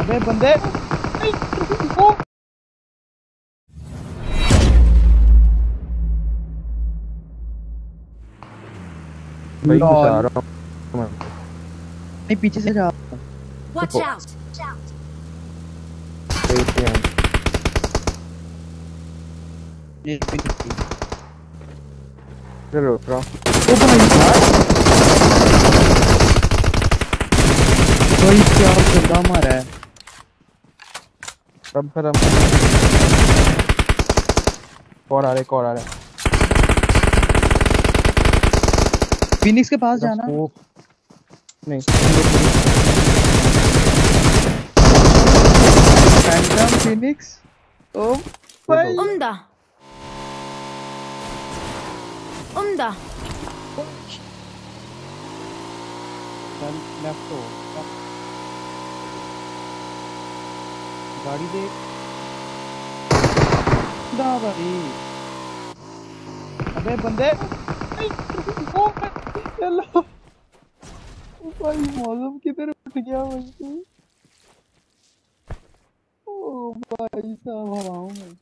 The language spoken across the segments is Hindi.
अबे बंदे। ओ भाई। बचा रहा हूँ। नहीं पीछे से जा हम ये भी नहीं। चलो उतरा ओ भाई भाई क्या गंदा मारा है फिर हम और आ रहे और आ रहे फिनिक्स के पास जाना नहीं फैंटम फिनिक्स ओ भाई Umda! Umda! चल लेफ़्ट हो गाड़ी देख भाई। अबे बंदे। चलो। भाई मौसम किधर उठ गया भाई ओ भाई साहब हवाओं में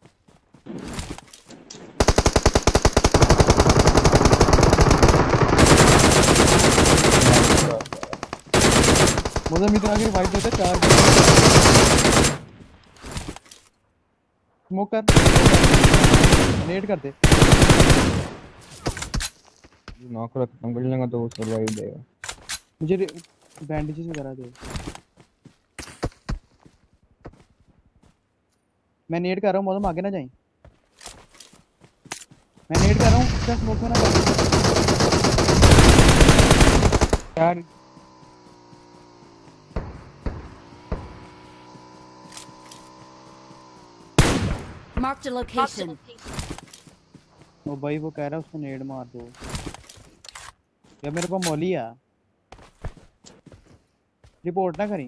मौसम इतना आगे वाइट है चार स्मोक कर। नेट कर दे। नॉक रख खत्म कर लेंगे तो सर्वाइव देगा। मुझे बैंडेजेस वगैरह दे। मैं नेट कर रहा हूँ, मौसम आगे ना जाए। मैं नेट कर रहा हूँ स्मोक में ना यार Marked a location. वो भाई वो कह रहा है उसको नेट मार दो। या मेरे पास मौली है? रिपोर्ट ना करी।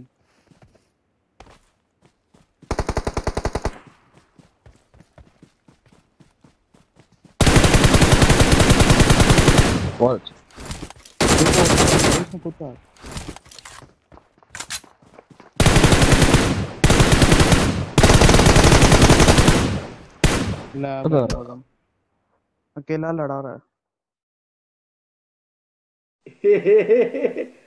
बहुत अच्छा रिपोर्ट ना करी, इसमें खुद का ला अबे। भाई मौसम अकेला लड़ा रहा है।